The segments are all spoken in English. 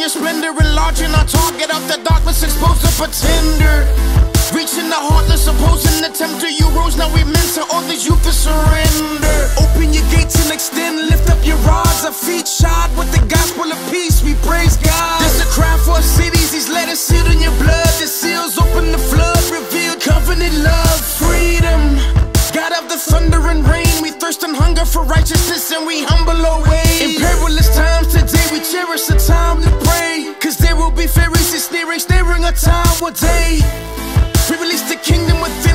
your splendor, enlarging our target of the darkness, exposed the pretender. Reaching the heartless, opposing the tempter. You rose, now we mentor all these youth to surrender. Open your gates and extend, lift up your rods. Our feet shod with the gospel of peace. Righteousness and we humble our way. In perilous times today, we cherish the time to pray. Cause there will be fairies and sneering, staring a time or day. We release the kingdom within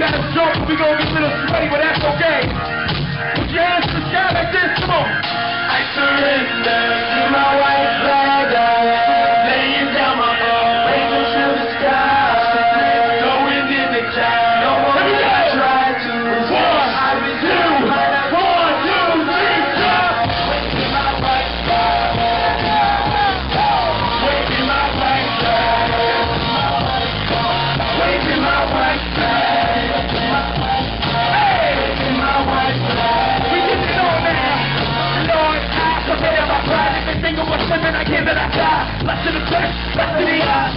Wanna see you jump? We gonna get a little sweaty, but that's okay. Put your hands to the sky like this. Come on. I surrender to my white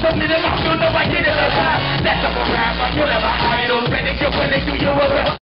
Something that feel, know I get it a high. That's a rap, I feel never hide. Those benefits, when they do you a